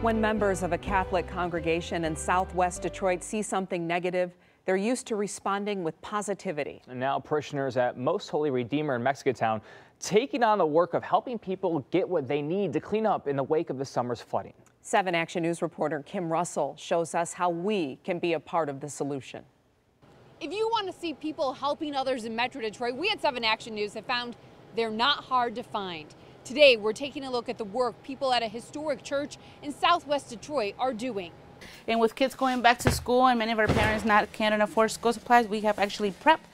When members of a Catholic congregation in southwest Detroit see something negative, they're used to responding with positivity. And now parishioners at Most Holy Redeemer in Mexicotown taking on the work of helping people get what they need to clean up in the wake of the summer's flooding. 7 Action News reporter Kim Russell shows us how we can be a part of the solution. If you want to see people helping others in Metro Detroit, we at 7 Action News have found they're not hard to find. Today, we're taking a look at the work people at a historic church in southwest Detroit are doing. And with kids going back to school and many of our parents not can't afford school supplies, we have actually prepped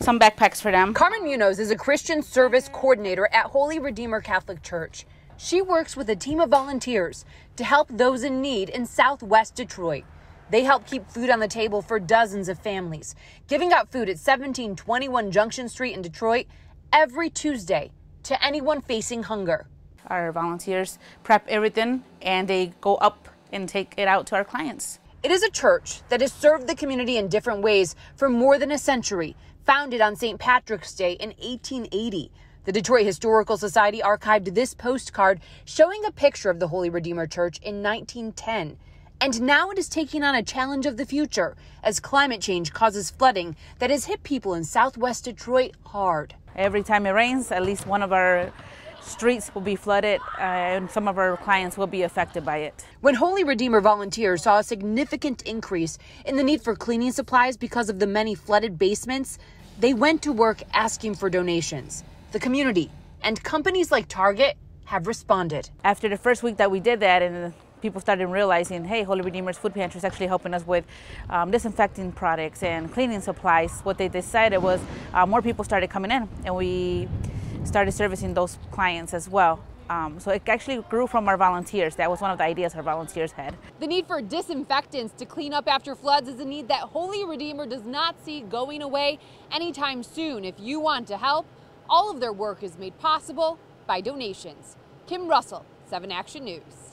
some backpacks for them. Carmen Munoz is a Christian service coordinator at Holy Redeemer Catholic Church. She works with a team of volunteers to help those in need in southwest Detroit. They help keep food on the table for dozens of families, giving out food at 1721 Junction Street in Detroit every Tuesday to anyone facing hunger. Our volunteers prep everything and they go up and take it out to our clients. It is a church that has served the community in different ways for more than a century, founded on St. Patrick's Day in 1880. The Detroit Historical Society archived this postcard showing a picture of the Holy Redeemer Church in 1910. And now it is taking on a challenge of the future as climate change causes flooding that has hit people in southwest Detroit hard. Every time it rains, at least one of our streets will be flooded uh, and some of our clients will be affected by it. When Holy Redeemer volunteers saw a significant increase in the need for cleaning supplies because of the many flooded basements, they went to work asking for donations. The community and companies like Target have responded. After the first week that we did that and people started realizing, hey, Holy Redeemer's Food Pantry is actually helping us with um, disinfecting products and cleaning supplies. What they decided was uh, more people started coming in, and we started servicing those clients as well. Um, so it actually grew from our volunteers. That was one of the ideas our volunteers had. The need for disinfectants to clean up after floods is a need that Holy Redeemer does not see going away anytime soon. If you want to help, all of their work is made possible by donations. Kim Russell, 7 Action News.